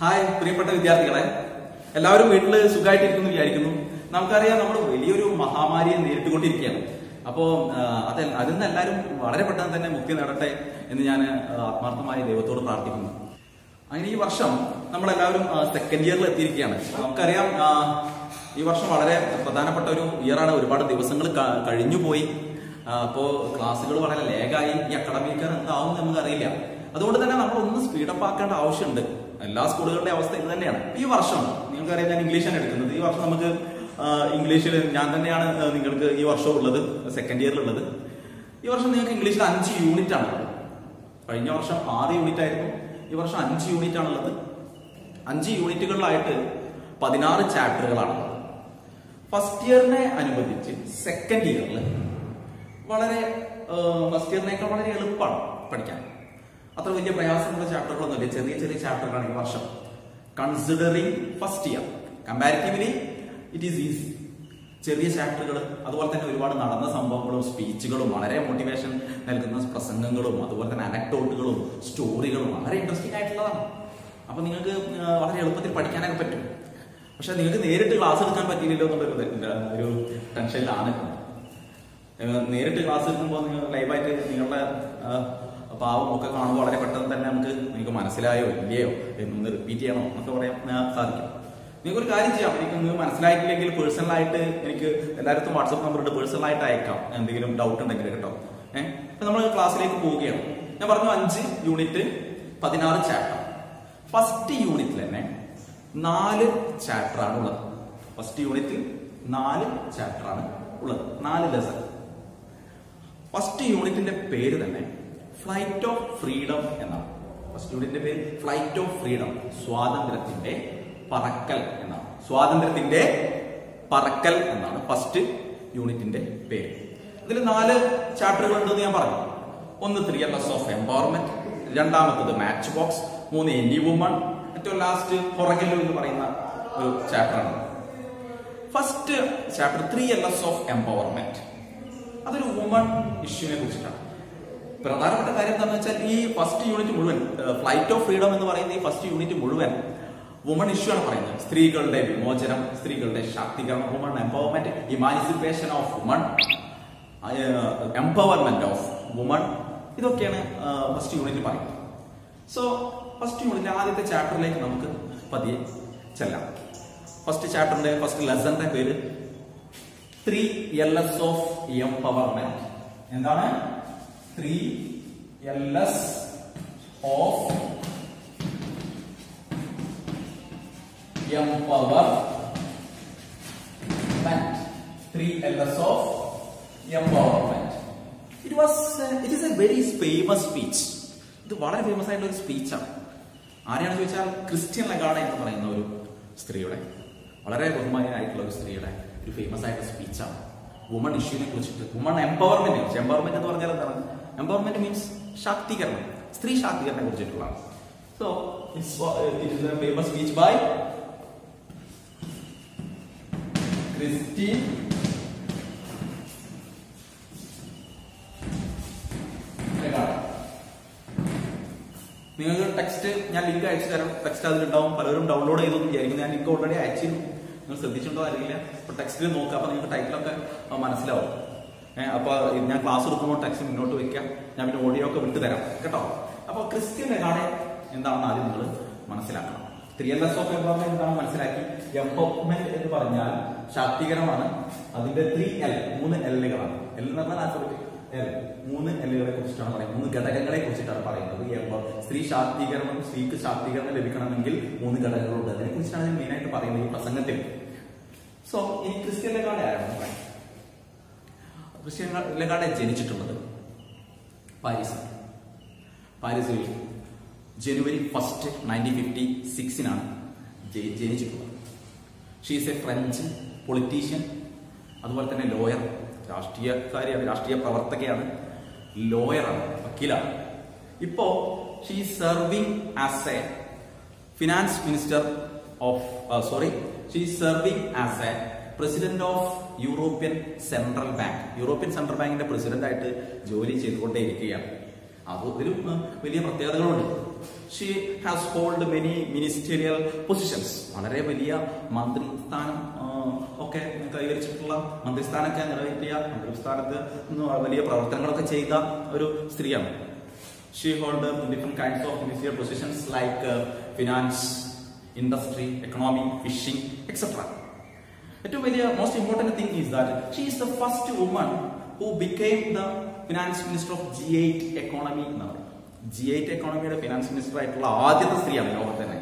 Hi പ്രിയപ്പെട്ട വിദ്യാർത്ഥികളെ. എല്ലാവരും വീട്ടിൽ സുഖമായിട്ടിരിക്കുന്നു വിചാരിക്കുന്നു. നമുക്കറിയാം നമ്മൾ വലിയൊരു മഹാമാരിയെ നേരിട്ടുകൊണ്ടിരിക്കുകയാണ്. അപ്പോ ആ, അത് അതിൽ നിന്ന് എല്ലാവരും വളരെ പെട്ടെന്ന് തന്നെ മുക്തി നേടട്ടെ എന്ന് ഞാൻ ആത്മാർത്ഥമായ ദൈവത്തോട് പ്രാർത്ഥിക്കുന്നു. അങ്ങനെ ഈ വർഷം നമ്മളെല്ലാവരും സെക്കൻഡ് ഇയറിൽ എത്തിയിരിക്കുകയാണ്. നമുക്കറിയാം ഈ വർഷം വളരെ പ്രധാനപ്പെട്ട ഒരു ഇയറാണ് ഒരുപാട് ദിവസങ്ങൾ കഴിഞ്ഞു പോയി. അപ്പോൾ അപ്പോ ക്ലാസ്സുകൾ വളരെ ലേഗായി ഈ അക്കാഡമിക് ഇയർ എന്താവും എന്ന് നമുക്കറിയില്ല. അതുകൊണ്ട് തന്നെ നമ്മൾ ഒന്ന് സ്പീഡപ്പ് ആക്കേണ്ട ആവശ്യമുണ്ട്. എല്ലാ സ്കൂളുകളുടെ അവസ്ഥ ഇത് തന്നെയാണ്. ഈ വർഷം നിങ്ങൾക്കറിയാം ഞാൻ ഇംഗ്ലീഷാണ് എടുക്കുന്നത്. ഈ വർഷം നമുക്ക് ഇംഗ്ലീഷിൽ ഞാൻ തന്നെയാണ് നിങ്ങൾക്ക് ഈ വർഷം ഉള്ളത് സെക്കൻഡ് ഇയറിലുള്ളത് ഈ വർഷം നിങ്ങൾക്ക് ഇംഗ്ലീഷിൽ അഞ്ച് യൂണിറ്റ് ആണ് ഉള്ളത്. കഴിഞ്ഞ വർഷം ആറ് യൂണിറ്റ് ആയിരുന്നു. ഈ വർഷം അഞ്ച് യൂണിറ്റ് ആണുള്ളത് അഞ്ച് യൂണിറ്റുകളിലായിട്ട് പതിനാറ് ചാപ്റ്ററുകളാണുള്ളത് ഫസ്റ്റ് ഇയറിനെ അനുബന്ധിച്ച് സെക്കൻഡ് ഇയറിൽ വളരെ ഫസ്റ്റ് ഇയറിനേക്കാൾ വളരെ എളുപ്പമാണ് പഠിക്കാൻ. അത്ര വലിയ പ്രയാസമുള്ള ചാപ്റ്ററുകളൊന്നുമില്ല. ചെറിയ ചെറിയ ചാപ്റ്ററുകളാണ് ഈ വർഷം. Considering first year comparatively it is easy ചെറിയ ചാപ്റ്ററുകൾ അതുപോലെ തന്നെ ഒരുപാട് നടന്ന സംഭവങ്ങളും സ്പീച്ചുകളും വളരെ മോട്ടിവേഷൻ നൽകുന്ന പ്രസംഗങ്ങളും അതുപോലെ തന്നെ അനക്ടോട്ടുകളും സ്റ്റോറികളും വളരെ ഇൻട്രസ്റ്റിംഗ് ആയിട്ടുള്ളതാണ്. അപ്പൊ നിങ്ങൾക്ക് വളരെ എളുപ്പത്തിൽ പഠിക്കാനൊക്കെ പറ്റും. പക്ഷെ നിങ്ങൾക്ക് നേരിട്ട് ക്ലാസ് എടുക്കാൻ പറ്റിയില്ലല്ലോ എന്നുള്ളൊരു ഒരു ടെൻഷനിലാണ് നേരിട്ട് ക്ലാസ് എടുക്കുമ്പോൾ നിങ്ങൾ ലൈവായിട്ട് നിങ്ങളുടെ പാവം ഒക്കെ കാണുമ്പോൾ വളരെ പെട്ടെന്ന് തന്നെ നമുക്ക് നിങ്ങൾക്ക് മനസ്സിലായോ ഇല്ലയോ? എന്നൊന്ന് റിപ്പീറ്റ് ചെയ്യണോ എന്നൊക്കെ പറയാൻ സാധിക്കും. നിങ്ങൾക്ക് ഒരു കാര്യം ചെയ്യാം. എനിക്ക് നിങ്ങൾക്ക് മനസ്സിലായിട്ടില്ലെങ്കിൽ പേഴ്സണലായിട്ട് എനിക്ക് എല്ലായിടത്തും വാട്സപ്പ് നമ്പർ ഉണ്ട് പേഴ്സണലായിട്ട് അയക്കാം. എന്തെങ്കിലും ഡൗട്ട് ഉണ്ടെങ്കിൽ കേട്ടോ. ഏഹ് അപ്പൊ നമ്മൾ ക്ലാസ്സിലേക്ക് പോവുകയാണ്. ഞാൻ പറഞ്ഞു അഞ്ച് യൂണിറ്റ് പതിനാറ് ചാപ്റ്റർ ഫസ്റ്റ് യൂണിറ്റിൽ തന്നെ നാല് ചാപ്റ്റർ ആണ് ഉള്ളത്. ഫസ്റ്റ് യൂണിറ്റിൽ നാല് ചാപ്റ്റർ ആണ് ഉള്ളത്. നാല് ലെസൺ ഫസ്റ്റ് യൂണിറ്റിന്റെ പേര് തന്നെ ഫ്ലൈറ്റ് ഓഫ് ഫ്രീഡം എന്നാണ്. ഫസ്റ്റ് പേര് ഫ്ലൈറ്റ് ഓഫ് ഫ്രീഡം സ്വാതന്ത്ര്യത്തിന്റെ പറക്കൽ എന്നാണ്. സ്വാതന്ത്ര്യത്തിന്റെ പറക്കൽ എന്നാണ് ഫസ്റ്റ് യൂണിറ്റിന്റെ പേര്. ഇതിൽ നാല് ചാപ്റ്ററുകൾ ഉണ്ടെന്ന് ഞാൻ പറഞ്ഞു. ഒന്ന് ത്രീ എസ് ഓഫ് എംപവർമെന്റ് രണ്ടാമത്തത് മാച്ച് ബോക്സ് മൂന്ന് എനി വുമൺ ഏറ്റവും ലാസ്റ്റ് പുറകല്ലോ എന്ന് പറയുന്ന ഒരു ചാപ്റ്ററാണ് first chapter three Ls of empowerment അതൊരു വുമൺ ഇഷ്യൂവിനെ കുറിച്ചിട്ടാണ്. പ്രധാനപ്പെട്ട കാര്യം എന്താണെന്ന് വെച്ചാൽ ഈ ഫസ്റ്റ് യൂണിറ്റ് മുഴുവൻ ഫ്ലൈറ്റ് ഓഫ് ഫ്രീഡം എന്ന് പറയുന്ന ഈ ഫസ്റ്റ് യൂണിറ്റ് മുഴുവൻ വുമൺ ഇഷ്യൂ ആണ് പറയുന്നത്. സ്ത്രീകളുടെ വിമോചനം സ്ത്രീകളുടെ ശാക്തീകരണം woman empowerment emancipation of woman empowerment of woman ഇതൊക്കെയാണ് ഫസ്റ്റ് യൂണിറ്റ് പറയുന്നത്. സോ ഫസ്റ്റ് യൂണിറ്റ് ആദ്യത്തെ ചാപ്റ്ററിലേക്ക് നമുക്ക് പതിയെ ചെല്ലാം. ഫസ്റ്റ് ചാപ്റ്ററിന്റെ ഫസ്റ്റ് ലെസന്റെ പേര് three L S of empowerment എന്താണ്? Three of m power empowerment. Three L's of m power empowerment. It was, uh, it is a very famous speech. ഇത് വളരെ ഫേമസ് ആയിട്ടുള്ള ഒരു സ്പീച്ചാണ് ആരെയാണ് ചോദിച്ചാൽ ക്രിസ്ത്യൻ ലഗാഡ എന്ന് പറയുന്ന ഒരു സ്ത്രീയുടെ വളരെ ബഹുമാനായിട്ടുള്ള ഒരു സ്ത്രീയുടെ ഒരു ഫേമസ് ആയിട്ടുള്ള സ്പീച്ചാണ് വുമൺ ഇഷ്യൂവിനെ കുറിച്ചിട്ട് വുമൺ എംപവർമെന്റ് കുറിച്ച് എംപവർമെന്റ് എന്ന് പറഞ്ഞാൽ എന്താണ് എംപവർമെന്റ് മീൻസ് ശാക്തീകരണം. സ്ത്രീ ശാക്തീകരണത്തെ കുറിച്ചിട്ടുള്ളതാണ്. So speech by Christine. നിങ്ങൾക്ക് ടെക്സ്റ്റ് ഞാൻ ലിങ്ക് അയച്ചു തരാം. ടെക്സ്റ്റ് അതിലുണ്ടാവും. പലരും ഡൗൺലോഡ് ചെയ്തു വിചാരിക്കുന്നു. ഞാൻ ലിങ്ക് ഓൾറെഡി അയച്ചിരുന്നു. നിങ്ങൾ ശ്രദ്ധിച്ചിട്ടുണ്ടോ? അറിയില്ല. ടെക്സ്റ്റിൽ നോക്കുക അപ്പൊ നിങ്ങൾക്ക് ടൈറ്റിലൊക്കെ മനസ്സിലാവും. ഏഹ് അപ്പൊ ഞാൻ ക്ലാസ് എടുക്കുമ്പോൾ ടെക്സ്റ്റ് മുന്നോട്ട് വെക്കാം ഞാൻ പിന്നെ ഓഡിയോ ഒക്കെ വിട്ടു തരാം കേട്ടോ? അപ്പൊ ക്രിസ്ത്യൻ ലഗാഡെ എന്താണെന്ന് ആദ്യം നിങ്ങൾ മനസ്സിലാക്കണം. Three L S of empowerment എന്താണ് മനസ്സിലാക്കി? എംപവർമെന്റ് എന്ന് പറഞ്ഞാൽ ശാക്തീകരണമാണ്. അതിന്റെ ത്രീ എൽ മൂന്ന് എല്ലുകളാണ് എൽ എന്ന് പറഞ്ഞാൽ. എൽ മൂന്ന് എല്ലുകളെ കുറിച്ചിട്ടാണ് പറയുന്നത്. മൂന്ന് ഘടകങ്ങളെ കുറിച്ചിട്ടാണ് പറയുന്നത്. സ്ത്രീ ശാക്തീകരണം സ്ത്രീക്ക് ശാക്തീകരണം ലഭിക്കണമെങ്കിൽ മൂന്ന് ഘടകങ്ങളുണ്ട്. അതിനെ കുറിച്ചാണ് ഞാൻ മെയിനായിട്ട് പറയുന്നത് ഈ പ്രസംഗത്തിൽ. സോ ഈ ക്രിസ്ത്യൻ ലഗാഡെ ആരാണ്? പറയാം ക്രിസ്ത്യൻ ലഗാഡെ ജനിച്ചിട്ടുള്ളത് പാരീസിൽ പാരീസിൽ ജനുവരി ഫസ്റ്റ് നയന്റീൻ ഫിഫ്റ്റി സിക്സിനാണ് ജനിച്ചിട്ടുള്ളത്. ഷീസ് എ ഫ്രഞ്ച് പൊളിറ്റീഷ്യൻ അതുപോലെ തന്നെ ലോയർ രാഷ്ട്രീയക്കാരിയാണ് രാഷ്ട്രീയ പ്രവർത്തകയാണ് ലോയറാണ് വക്കീലാണ്. ഇപ്പോ she serving as a finance minister of sorry she serving as a president of European central bank European central ബാങ്കിന്റെ പ്രസിഡന്റ് ആയിട്ട് ജോലി ചെയ്തുകൊണ്ടേയിരിക്കുകയാണ്. അത് ഇതിലും വലിയ പ്രത്യേകതകളുണ്ട്. She has hold many ministerial positions വളരെ വലിയ മന്ത്രി സ്ഥാനം ഒക്കെ കൈവരിച്ചിട്ടുള്ള മന്ത്രിസ്ഥാനമൊക്കെ നിറവേറ്റിയ മന്ത്രിസ്ഥാനത്ത് സ്ഥാനത്ത് വലിയ പ്രവർത്തനങ്ങളൊക്കെ ചെയ്ത ഒരു സ്ത്രീയാണ്. She hold different kinds of ministerial positions like finance industry economy fishing etcetera ഏറ്റവും വലിയ most important thing is that she is the first woman who became the finance minister of G eight economy എന്ന് G eight എക്കോണമിയുടെ finance minister ആയിട്ടുള്ള ആദ്യത്തെ സ്ത്രീയാണ് ലോകത്ത് തന്നെ.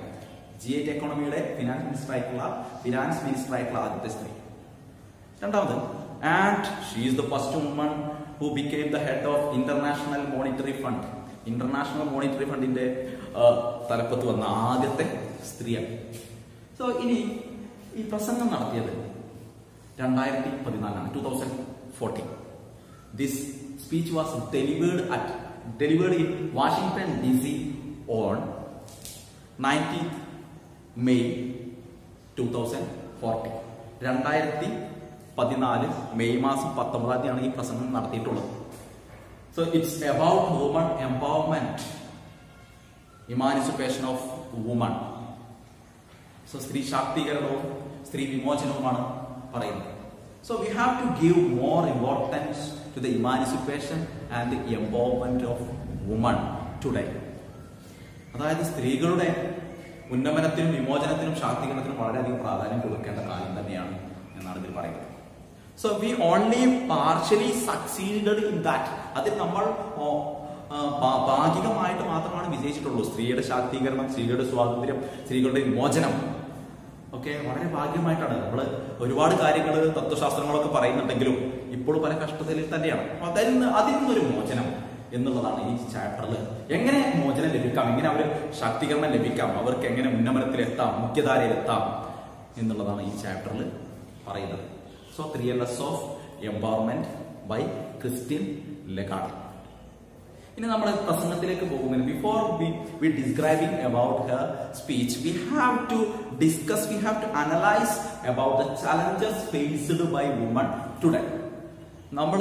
G eight എക്കോണമിയുടെ ഫിനാൻസ് മിനിസ്റ്റർ ആയിട്ടുള്ള ഫിനാൻസ് മിനിസ്റ്റർ ആയിട്ടുള്ള ആദ്യത്തെ സ്ത്രീ. രണ്ടാമത് and she is the first woman who became the head of international monetary fund international monetary ഫണ്ടിന്റെ തലപ്പത്ത് വന്ന ആദ്യത്തെ സ്ത്രീയാണ്. സോ ഇനി ഈ പ്രസംഗം നടത്തിയത് രണ്ടായിരത്തി പതിനാലാണ് two thousand fourteen this speech was delivered at delivered in Washington D C on nineteen May two thousand fourteen രണ്ടായിരത്തി പതിനാല് മെയ് മാസം പത്തൊമ്പതാം തീയതിയാണ് ഈ പ്രസംഗം നടത്തിയിട്ടുള്ളത്. So it's about woman empowerment emancipation of woman so സ്ത്രീ ശാക്തീകരണവും സ്ത്രീ വിമോചനവുമാണ് പറയുന്നത്. So we have to give more importance to the emancipation and the empowerment of woman today അതായത് സ്ത്രീകളുടെ ഉന്നമനത്തിനും വിമോചനത്തിനും ശാക്തീകരണത്തിനും വളരെയധികം പ്രാധാന്യം കൊടുക്കേണ്ട കാലം തന്നെയാണ് എന്നാണ് ഇതിൽ പറയുന്നത്. So we only partially succeeded in that അതിൽ നമ്മൾ ഭാഗികമായിട്ട് മാത്രമാണ് വിജയിച്ചിട്ടുള്ളൂ. സ്ത്രീയുടെ ശാക്തീകരണം സ്ത്രീകളുടെ സ്വാതന്ത്ര്യം സ്ത്രീകളുടെ വിമോചനം. ഒക്കെ വളരെ ഭാഗ്യമായിട്ടാണ്. നമ്മൾ ഒരുപാട് കാര്യങ്ങൾ തത്വശാസ്ത്രങ്ങളൊക്കെ പറയുന്നുണ്ടെങ്കിലും ഇപ്പോൾ പല കഷ്ടത്തിൽ തന്നെയാണ്. അപ്പൊ അതിൽ നിന്ന് അതിൽ നിന്നൊരു മോചനം എന്നുള്ളതാണ് ഈ ചാപ്റ്ററിൽ എങ്ങനെ മോചനം ലഭിക്കാം? എങ്ങനെ അവർ ശാക്തീകരണം ലഭിക്കാം? അവർക്ക് എങ്ങനെ ഉന്നമനത്തിലെത്താം മുഖ്യധാരയിലെത്താം എന്നുള്ളതാണ് ഈ ചാപ്റ്ററിൽ പറയുന്നത്. So three Ls of empowerment by Christian Lagarde ഇനി നമ്മൾ പ്രസംഗത്തിലേക്ക് പോകുന്നതിന് before we we describing about her speech we have to discuss we have to analyse about the challenges faced by woman today നമ്മൾ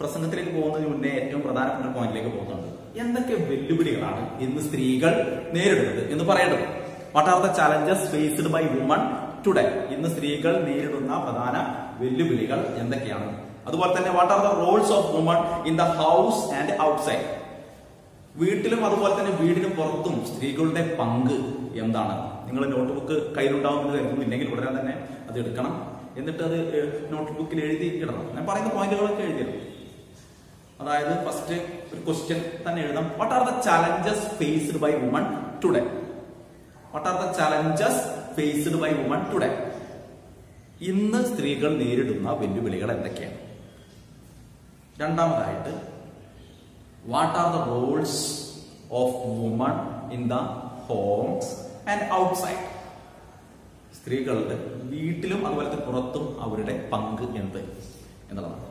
പ്രസംഗത്തിലേക്ക് പോകുന്നതിന് മുന്നേ ഏറ്റവും പ്രധാനപ്പെട്ട പോയിന്റിലേക്ക് പോകുന്നുണ്ട്. എന്തൊക്കെ വെല്ലുവിളികളാണ് ഇന്ന് സ്ത്രീകൾ നേരിടുന്നത് എന്ന് പറയേണ്ടത് what are the challenges faced by woman today ഇന്ന് സ്ത്രീകൾ നേരിടുന്ന പ്രധാന വെല്ലുവിളികൾ എന്തൊക്കെയാണ്? അതുപോലെ തന്നെ what are the roles of woman in the house and outside വീട്ടിലും അതുപോലെ തന്നെ വീടിനും പുറത്തും സ്ത്രീകളുടെ പങ്ക് എന്താണ്? നിങ്ങൾ നോട്ട്ബുക്ക് കയ്യിലുണ്ടാവുമെന്ന് കരുതുന്നു. ഇല്ലെങ്കിൽ ഉടനെ തന്നെ അത് എടുക്കണം. എന്നിട്ട് അത് നോട്ട്ബുക്കിൽ എഴുതി ഇടണം. ഞാൻ പറയുന്ന പോയിന്റുകളൊക്കെ എഴുതിയിടണം. അതായത് ഫസ്റ്റ് ഒരു ക്വസ്റ്റ്യൻ തന്നെ എഴുതാം. What are the challenges faced by woman today what are the challenges faced by woman today ഇന്ന് സ്ത്രീകൾ നേരിടുന്ന വെല്ലുവിളികൾ എന്തൊക്കെയാണ്? രണ്ടാമതായിട്ട് what are the roles of woman in the homes and outside സ്ത്രീകളുടെ വീട്ടിലും അതുപോലെ തന്നെ പുറത്തും അവരുടെ പങ്ക് എന്ത് എന്നുള്ളതാണ്.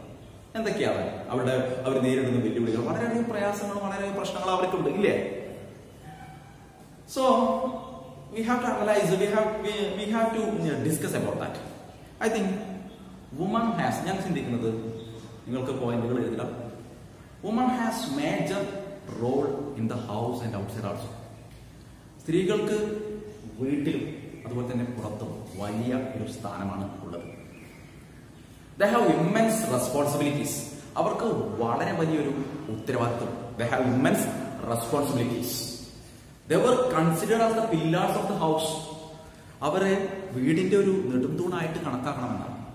എന്തൊക്കെയാണ് അവരുടെ അവർ നേരിടുന്ന വെല്ലുവിളികൾ? വളരെയധികം പ്രയാസങ്ങളും വളരെയധികം പ്രശ്നങ്ങളും അവർക്കുണ്ട് ഇല്ലേ? So we have to analyse we have we have to discuss about that I think woman has ഞാൻ ചിന്തിക്കുന്നത് നിങ്ങൾക്ക് പോയിന്റുകൾ എഴുതാം woman has major role in the house and outside also സ്ത്രീകൾക്ക് വീട്ടിലും അതുപോലെ തന്നെ പുറത്തും വലിയ ഒരു സ്ഥാനമാണ് ഉള്ളത്. ദ ഹാവ് ഇമ്മൻസ് റെസ്പോൺസിബിലിറ്റീസ് അവർക്ക് വളരെ വലിയൊരു ഉത്തരവാദിത്വം. They have immense responsibilities they're considered as the pillars of the house അവരെ വീടിന്റെ ഒരു നെടുന്തൂണായിട്ട് കണക്കാക്കണമെന്നാണ്.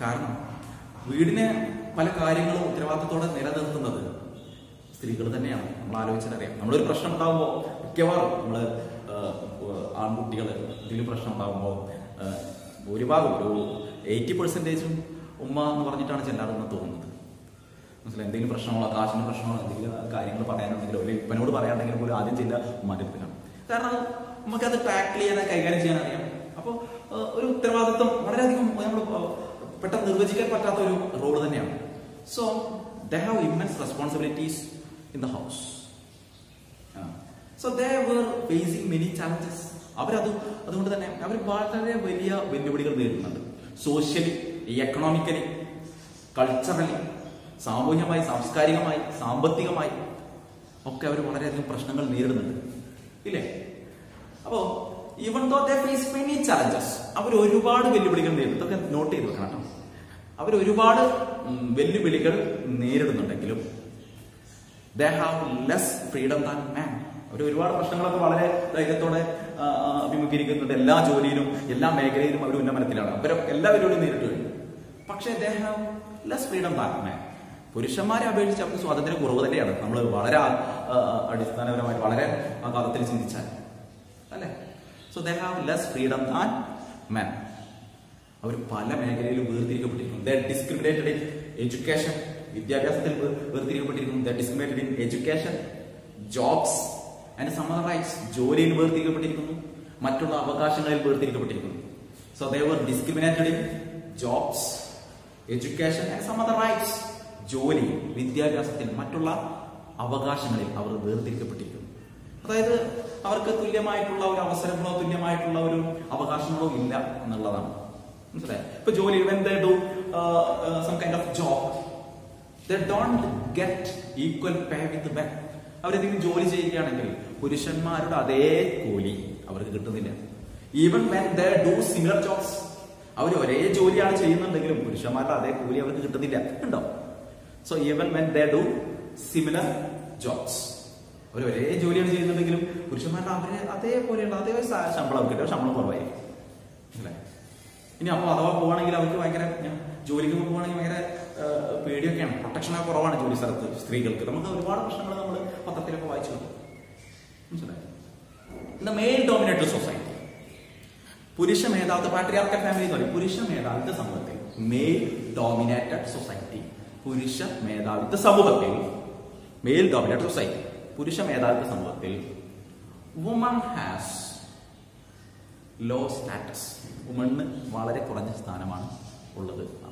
കാരണം വീടിനെ പല കാര്യങ്ങളും ഉത്തരവാദിത്തത്തോടെ നിലനിർത്തുന്നത് സ്ത്രീകൾ തന്നെയാണ്. നമ്മൾ ആലോചിച്ചിട്ടറിയാം നമ്മളൊരു പ്രശ്നം ഉണ്ടാകുമ്പോൾ മിക്കവാറും നമ്മൾ ആൺകുട്ടികൾ എന്തെങ്കിലും പ്രശ്നം ഉണ്ടാകുമ്പോൾ ഭൂരിഭാഗം ഒരു എയ്റ്റി പെർസെന്റേജും ഉമ്മ എന്ന് പറഞ്ഞിട്ടാണ് ചെല്ലാറെന്ന് തോന്നുന്നത്. മനസ്സിലായി? എന്തെങ്കിലും പ്രശ്നങ്ങളോ കാശിന്റെ പ്രശ്നങ്ങളോ എന്തെങ്കിലും കാര്യങ്ങൾ പറയാനുണ്ടെങ്കിലോ അല്ലെങ്കിൽ ഇപ്പനോട് പറയാനുണ്ടെങ്കിലും പോലും ആദ്യം ചെല്ലുക ഉമ്മാന്റെ അടുത്തിലാണ് കാരണം അത് ടാക്കിൾ ചെയ്യാൻ കൈകാര്യം ചെയ്യാൻ അറിയാം അപ്പോൾ ഒരു ഉത്തരവാദിത്വം വളരെയധികം നമ്മൾ പെട്ടെന്ന് നിർവചിക്കാൻ പറ്റാത്ത ഒരു റോൾ തന്നെയാണ്. So they have responsibilities in the house. House so they were facing many challenges അവരത് അതുകൊണ്ട് തന്നെ അവർ വളരെ വലിയ വെല്ലുവിളികൾ നേരിടുന്നുണ്ട്. സോഷ്യലി എക്കണോമിക്കലി കൾച്ചറലി സാമൂഹ്യമായി സാംസ്കാരികമായി സാമ്പത്തികമായി ഒക്കെ അവർ വളരെയധികം പ്രശ്നങ്ങൾ നേരിടുന്നുണ്ട്. ഇല്ലേ? അപ്പോ even though they face many challenges അവർ ഒരുപാട് വെല്ലുവിളികൾ നേരിടും ഇതൊക്കെ നോട്ട് ചെയ്ത് വെക്കണം കേട്ടോ. അവർ ഒരുപാട് വെല്ലുവിളികൾ നേരിടുന്നുണ്ടെങ്കിലും they have less freedom than man അവർ ഒരുപാട് പ്രശ്നങ്ങളൊക്കെ വളരെ ധൈര്യത്തോടെ അഭിമുഖീകരിക്കുന്നുണ്ട്. എല്ലാ ജോലിയിലും എല്ലാ മേഖലയിലും അവർ ഉന്നമനത്തിലാണ്. അവർ എല്ലാ വെല്ലുവിളിയും നേരിട്ട് പക്ഷേ they have less freedom than man പുരുഷന്മാരെ അപേക്ഷിച്ച് അവർക്ക് സ്വാതന്ത്ര്യം കുറവ് തന്നെയാണ്. നമ്മൾ വളരെ അടിസ്ഥാനപരമായിട്ട് വളരെ ആ കാലത്തിൽ ചിന്തിച്ചാൽ. അല്ലേ? So they have less freedom than man അവർ പല മേഖലയിലും വേർതിരിക്കപ്പെട്ടിരിക്കുന്നു. ദ ഡിസ്ക്രിമിനേറ്റഡ് ഇൻ എഡ്യൂക്കേഷൻ വിദ്യാഭ്യാസത്തിൽ വേർതിരിക്കപ്പെട്ടിരിക്കുന്നു. They discriminated in education jobs and some rights ജോലിയിൽ വേർതിരിക്കപ്പെട്ടിരിക്കുന്നു. മറ്റുള്ള അവകാശങ്ങളിൽ വേർതിരിക്കപ്പെട്ടിരിക്കുന്നു. So they discriminated in jobs education and some rights ജോലി വിദ്യാഭ്യാസത്തിൽ മറ്റുള്ള അവകാശങ്ങളിൽ അവർ വേർതിരിക്കപ്പെട്ടിരിക്കുന്നു. അതായത് അവർക്ക് തുല്യമായിട്ടുള്ള ഒരു അവസരങ്ങളോ തുല്യമായിട്ടുള്ള ഒരു അവകാശങ്ങളോ ഇല്ല എന്നുള്ളതാണ്. മനസ്സിലായി? ഇപ്പൊ ജോലി when they do some kind of job they don't get equal pay with men അവരെന്തെങ്കിലും ജോലി ചെയ്യുകയാണെങ്കിൽ പുരുഷന്മാരുടെ അതേ കൂലി അവർക്ക് കിട്ടുന്നില്ല. Even when they do similar jobs അവർ ഒരേ ജോലിയാണ് ചെയ്യുന്നുണ്ടെങ്കിലും പുരുഷന്മാരുടെ അതേ കൂലി അവർക്ക് കിട്ടുന്നില്ല. ഉണ്ടോ? So even when they do similar jobs അവർ ഒരേ ജോലിയാണ് ചെയ്യുന്നുണ്ടെങ്കിലും പുരുഷന്മാരുടെ അവരെ അതേപോലെയുള്ള അതേ ശമ്പളം കിട്ടും. ശമ്പളം കുറവായിരിക്കും. അല്ലേ ഇനി അപ്പോൾ അഥവാ പോവാണെങ്കിൽ അവർക്ക് ഭയങ്കര ജോലിക്ക് പോവാണെങ്കിൽ ഭയങ്കര പേടിയൊക്കെയാണ്. പ്രൊട്ടക്ഷനൊക്കെ കുറവാണ് ജോലി സ്ഥലത്ത് സ്ത്രീകൾക്ക്. നമുക്ക് ഒരുപാട് പ്രശ്നങ്ങൾ നമ്മൾ പത്രത്തിലൊക്കെ വായിച്ചു മനസ്സിലായി? ദ മെയിൻ ഡോമിനേറ്റഡ് സൊസൈറ്റി പുരുഷ മേധാവിത്വ പാട്രിയാർക്കൽ ഫാമിലി എന്ന് പറയും. പുരുഷ മേധാവിത്വ സമൂഹത്തിൽ മെയിൽ ഡോമിനേറ്റഡ് സൊസൈറ്റി പുരുഷ മേധാവിത്വ സമൂഹത്തിൽ മെയിൽ ഡോമിനേറ്റഡ് സൊസൈറ്റി പുരുഷ മേധാവിത്വ സമൂഹത്തിൽ woman has low status. Woman വളരെ കുറഞ്ഞ സ്ഥാനമാണ് ഉള്ളത്.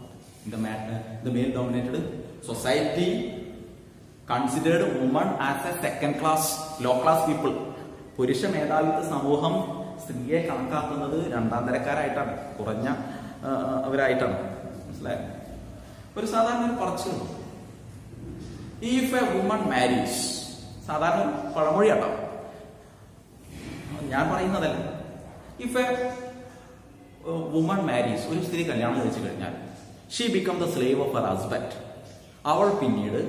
Male dominated society considered woman as a second class low class people പുരുഷ മേധാവിത്വ സമൂഹം സ്ത്രീയെ കണക്കാക്കുന്നത് രണ്ടാം തരക്കാരായിട്ടാണ്. കുറഞ്ഞ അവരായിട്ടാണ്. മനസ്സിലായോ? ഒരു സാധാരണ ഒരു പറച്ചിൽ. ഇഫ് എ വുമൺ മാരീസ് സാധാരണ പഴമൊഴിയാട്ടോ. ഞാൻ പറയുന്നതല്ല. ഇഫ് എ വുമൺ മാരീസ് ഒരു സ്ത്രീ കല്യാണം കഴിച്ചു കഴിഞ്ഞാൽ she become the slave of her husband അവൾ പിന്നീട്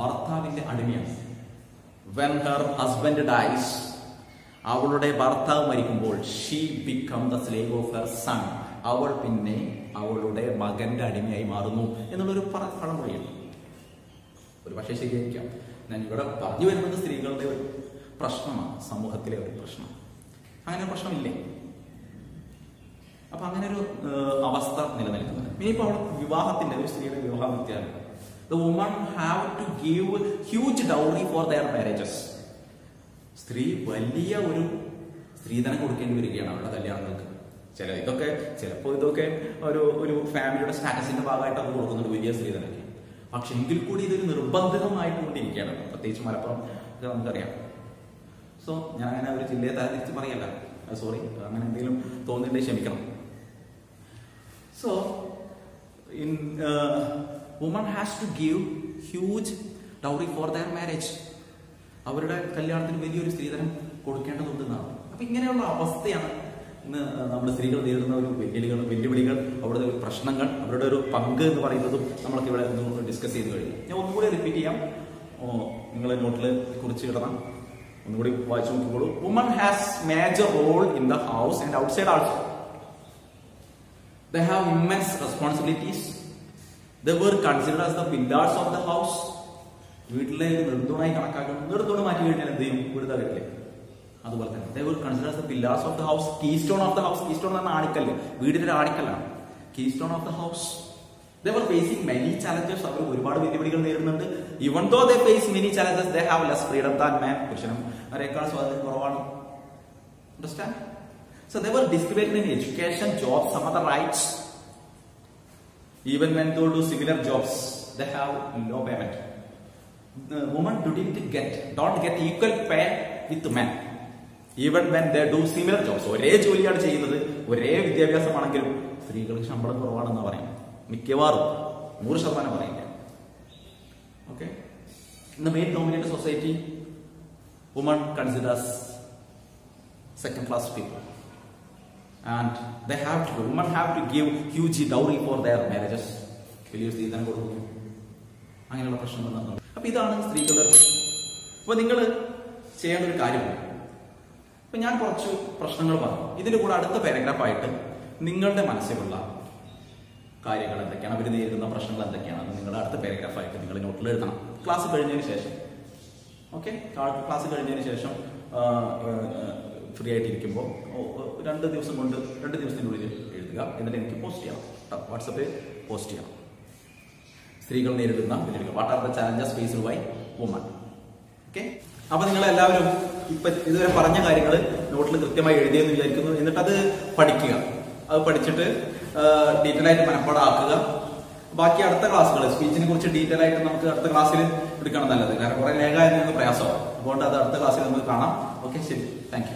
ഭർത്താവിന്റെ അടിമയാണ്. വെൻ ഹർ ഹസ്ബൻഡ് ഡൈസ് അവളുടെ ഭർത്താവ് മരിക്കുമ്പോൾ she become the slave of her son അവൾ പിന്നെ അവളുടെ മകന്റെ അടിമയായി മാറുന്നു എന്നുള്ളൊരു പഴമൊഴിയുണ്ട് പഴമൊഴിയാണ് ഒരു പക്ഷേ ശരിയായിരിക്കാം. ഞാൻ ഇവിടെ പറഞ്ഞു വരുന്നത് സ്ത്രീകളുടെ ഒരു പ്രശ്നമാണ് സമൂഹത്തിലെ ഒരു പ്രശ്നം. അങ്ങനെ പ്രശ്നമില്ലേ? അപ്പൊ അങ്ങനെ ഒരു അവസ്ഥ നിലനിൽക്കുന്നുണ്ട്. ഇനിയിപ്പോ അവിടെ വിവാഹത്തിന്റെ ഒരു സ്ത്രീയുടെ വിവാഹ വ്യത്യാസം the woman have to give huge dowry for their marriages സ്ത്രീ വലിയ ഒരു സ്ത്രീധനം കൊടുക്കേണ്ടി വരികയാണ് അവരുടെ കല്യാണങ്ങൾക്ക്. ചില ഇതൊക്കെ ചിലപ്പോൾ ഇതൊക്കെ ഒരു ഒരു ഫാമിലിയുടെ സ്റ്റാറ്റസിന്റെ ഭാഗമായിട്ട് അവർ കൊടുക്കുന്നുണ്ട് വലിയ സ്ത്രീധനമൊക്കെ. പക്ഷെ എങ്കിൽ കൂടി ഇതൊരു നിർബന്ധമായിട്ടുകൊണ്ടിരിക്കുകയാണ് പ്രത്യേകിച്ച് മലപ്പുറം ഒക്കെ നമുക്കറിയാം. സോ ഞാൻ അങ്ങനെ ഒരു ജില്ലയെ തരംതിരിച്ച് പറയല്ല. സോറി അങ്ങനെ എന്തെങ്കിലും തോന്നിയിട്ടുണ്ടെങ്കിൽ ക്ഷമിക്കണം. So uh, woman has to give huge dowry for their marriage. അവരുടെ കല്യാണത്തിന് വലിയൊരു സ്ത്രീധനം കൊടുക്കേണ്ടതുണ്ടെന്നാണ്. അപ്പൊ ഇങ്ങനെയുള്ള അവസ്ഥയാണ് ഇന്ന് നമ്മുടെ സ്ത്രീകൾ നേരിടുന്ന ഒരു വെല്ലുവിളികൾ വെല്ലുവിളികൾ അവരുടെ ഒരു പ്രശ്നങ്ങൾ അവരുടെ ഒരു പങ്ക് എന്ന് പറയുന്നതും നമ്മളൊക്കെ ഇവിടെ ഒന്ന് ഡിസ്കസ് ചെയ്ത് കഴിഞ്ഞു. ഞാൻ ഒന്നുകൂടി റിപ്പീറ്റ് ചെയ്യാം. നിങ്ങൾ നോട്ടിൽ കുറിച്ച് ഇടണം. ഒന്നുകൂടി വായിച്ചു നോക്കിക്കോളൂ. Woman has major role in the house and outside also They have immense responsibilities. They were considered as the pillars of the house. വീട്ടിലെ ഒരു നിർദ്ദൂണായി കണക്കാക്കണം നിർദ്ദൂണ് മാറ്റി കഴിഞ്ഞാൽ എന്ത് ചെയ്യും ഇവിടുത്തെ തകരില്ലേ അതുപോലെ തന്നെ they were considered as the pillars of the house stone of of the house stone എന്ന ആണിക്കല്ല് വീടിന്റെ ഒരു ആണിക്കല്ലാണ് keystone of the house they were facing many challenges അവർ ഒരുപാട് വെല്ലുവിളികൾ നേരിടുന്നുണ്ട് even though they face many challenges they have less freedom than മാൻ പുരുഷനും അവരെക്കാൾ സ്വാതന്ത്ര്യം കുറവാണ് understand so they were discriminated in education jobs some other rights even when they do similar jobs they have no payment the women didn't get don't get equal pay with men even when they do similar jobs ഒരേ ജോലിയാണ് ചെയ്യുന്നത് ഒരേ വിദ്യാഭ്യാസമാണെങ്കിലും സ്ത്രീകൾക്ക് ശമ്പളം കുറവാണെന്ന് പറയും മിക്കവാറും നൂറ് ശതമാനം പറയില്ല okay In the main dominant society, women considered as second class And they have to, women have to give huge dowry for their marriages. വലിയ സ്ത്രീധനം കൊടുക്കുന്നു. അങ്ങനെയുള്ള പ്രശ്നങ്ങൾ നടന്നു അപ്പൊ ഇതാണ് സ്ത്രീകളുടെ അപ്പൊ നിങ്ങൾ ചെയ്യേണ്ട ഒരു കാര്യമാണ് അപ്പൊ ഞാൻ കുറച്ച് പ്രശ്നങ്ങൾ പറഞ്ഞു. ഇതിന്റെ കൂടെ അടുത്ത പാരഗ്രാഫായിട്ട് നിങ്ങളുടെ മനസ്സിലുള്ള കാര്യങ്ങൾ എന്തൊക്കെയാണ്? അവർ നേരിടുന്ന പ്രശ്നങ്ങൾ എന്തൊക്കെയാണ്? അത് നിങ്ങൾ അടുത്ത പാരഗ്രാഫായിട്ട് നിങ്ങൾ നോട്ടിൽ എഴുതണം. ക്ലാസ് കഴിഞ്ഞതിന് ശേഷം. ഓക്കെ ക്ലാസ് കഴിഞ്ഞതിന് ശേഷം ഫ്രീ ആയിട്ടിരിക്കുമ്പോൾ രണ്ട് ദിവസം കൊണ്ട് രണ്ട് ദിവസത്തിനുള്ളിൽ എഴുതുക. എന്നിട്ട് എനിക്ക് പോസ്റ്റ് ചെയ്യണം. വാട്സപ്പിൽ പോസ്റ്റ് ചെയ്യണം. സ്ത്രീകൾ നേരിടുന്ന വെല്ലുവിളികൾ. What are the challenges faced by woman okay അപ്പൊ നിങ്ങൾ എല്ലാവരും ഇപ്പൊ ഇതുവരെ പറഞ്ഞ കാര്യങ്ങൾ നോട്ടിൽ കൃത്യമായി എഴുതിയെന്ന് വിചാരിക്കുന്നു. എന്നിട്ട് അത് പഠിക്കുക. അത് പഠിച്ചിട്ട് ഡീറ്റെയിൽ ആയിട്ട് മനപ്പാടാക്കുക. ബാക്കി അടുത്ത ക്ലാസ്സുകൾ സ്പീച്ചിനെ കുറിച്ച് ഡീറ്റെയിൽ ആയിട്ട് നമുക്ക് അടുത്ത ക്ലാസ്സിൽ എടുക്കണം നല്ലത്. കാരണം കുറെ ലേഖ എന്നൊന്ന് പ്രയാസമാണ് അതുകൊണ്ട് അത് അടുത്ത ക്ലാസ്സിൽ നമുക്ക് കാണാം. ഓക്കെ ശരി. താങ്ക്